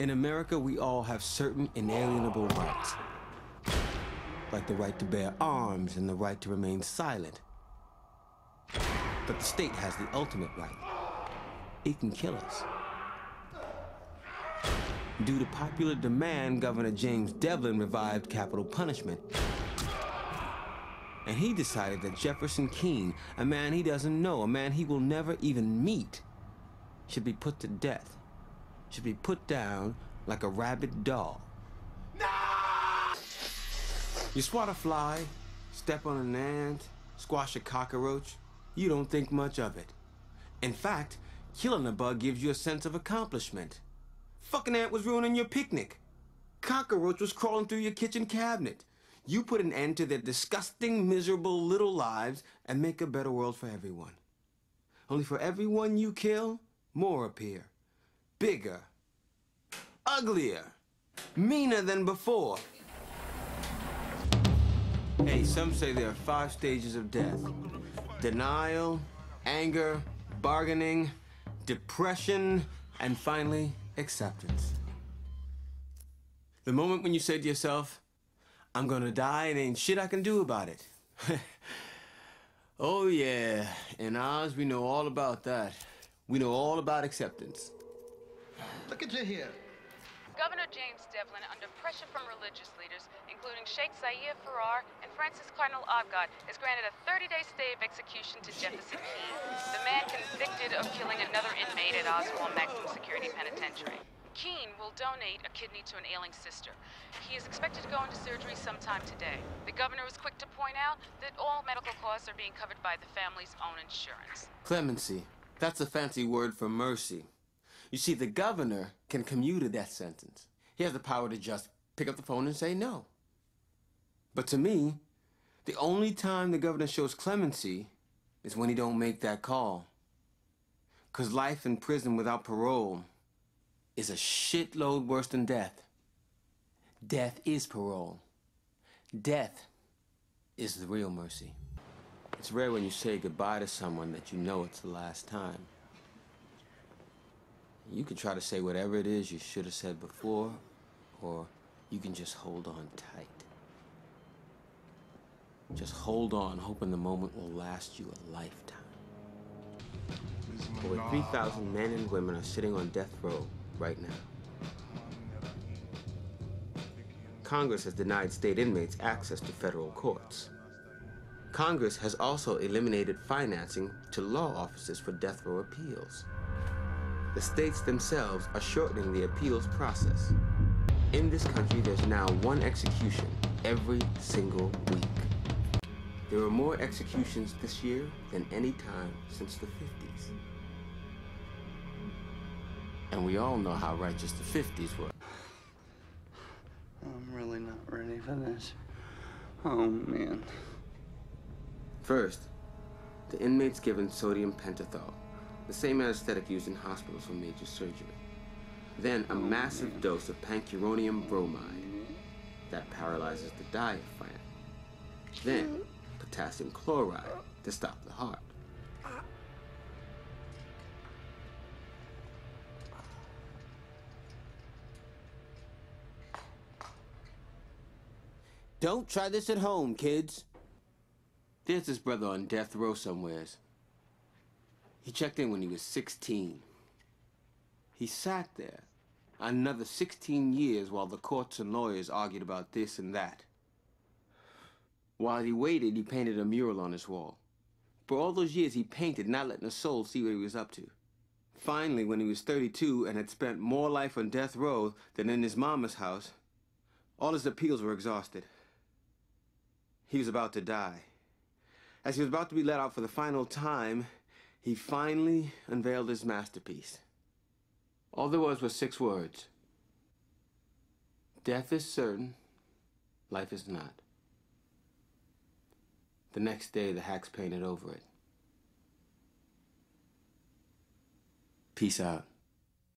In America, we all have certain inalienable rights. Like the right to bear arms and the right to remain silent. But the state has the ultimate right. It can kill us. Due to popular demand, Governor James Devlin revived capital punishment. And he decided that Jefferson Keane, a man he doesn't know, a man he will never even meet, should be put to death, should be put down like a rabid dog. You swat a fly, step on an ant, squash a cockroach, you don't think much of it. In fact, killing a bug gives you a sense of accomplishment. Fucking ant was ruining your picnic. Cockroach was crawling through your kitchen cabinet. You put an end to their disgusting, miserable little lives and make a better world for everyone. Only for everyone you kill, more appear. Bigger. Uglier. Meaner than before. Hey, some say there are five stages of death. Denial, anger, bargaining, depression, and finally, acceptance. The moment when you say to yourself, I'm gonna die and ain't shit I can do about it. oh yeah, in Oz we know all about that. We know all about acceptance. Look at you here. Governor James Devlin, under pressure from religious leaders, including Sheikh Zayed Farrar and Francis Cardinal Obgott, is granted a 30-day stay of execution to Jefferson Keane, the man convicted of killing another inmate at Oswald Maximum Security Penitentiary. Keane will donate a kidney to an ailing sister. He is expected to go into surgery sometime today. The governor was quick to point out that all medical costs are being covered by the family's own insurance. Clemency. That's a fancy word for mercy. You see, the governor can commute a death sentence. He has the power to just pick up the phone and say no. But to me, the only time the governor shows clemency is when he don't make that call. Because life in prison without parole is a shitload worse than death. Death is parole. Death is the real mercy. It's rare when you say goodbye to someone that you know it's the last time. You can try to say whatever it is you should have said before, or you can just hold on tight. Just hold on, hoping the moment will last you a lifetime. Over 3,000 men and women are sitting on death row right now. Congress has denied state inmates access to federal courts. Congress has also eliminated financing to law offices for death row appeals. The states themselves are shortening the appeals process. In this country, there's now one execution every single week. There were more executions this year than any time since the 50s. And we all know how righteous the 50s were. I'm really not ready for this. Oh, man. First, the inmates given sodium pentothal, the same anesthetic used in hospitals for major surgery. Then a massive dose of pancuronium bromide that paralyzes the diaphragm. Then potassium chloride to stop the heart. Don't try this at home, kids. There's this brother on death row somewheres. He checked in when he was 16. He sat there another 16 years while the courts and lawyers argued about this and that. While he waited, he painted a mural on his wall. For all those years, he painted, not letting a soul see what he was up to. Finally, when he was 32 and had spent more life on death row than in his mama's house, all his appeals were exhausted. He was about to die. As he was about to be let out for the final time, he finally unveiled his masterpiece. All there was was six words. Death is certain, life is not. The next day, the hacks painted over it. Peace out.